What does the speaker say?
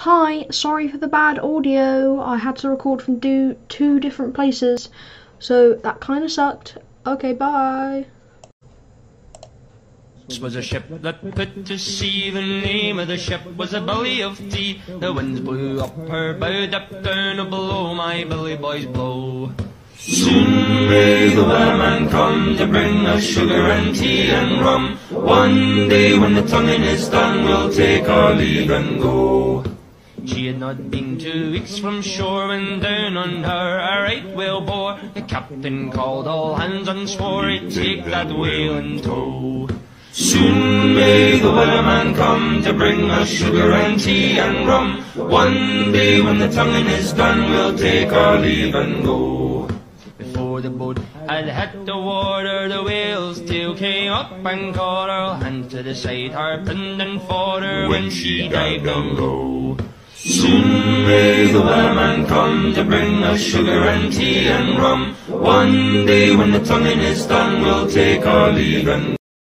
Hi, sorry for the bad audio. I had to record from do two different places, so that kind of sucked. Okay, bye. This was a ship that put to sea. The name of the ship was a Billy of Tea. The winds blew up her bow, dipped down below my belly boys blow. Soon may the wellerman come to bring us sugar and tea and rum. One day when the tonguing is done, we'll take our leave and go. She had not been two weeks from shore when down on her a right whale bore. The captain called all hands and swore he'd take that whale in tow. Soon may the wellerman come to bring us sugar and tea and rum. One day when the tonguing is done, we'll take our leave and go. Before the boat had hit the water, the whale's tail came up and caught her. Hand to the side, harping and fought her when she dived down low. Soon may the wellerman come to bring us sugar and tea and rum. One day when the tonguing is done, we'll take our leave and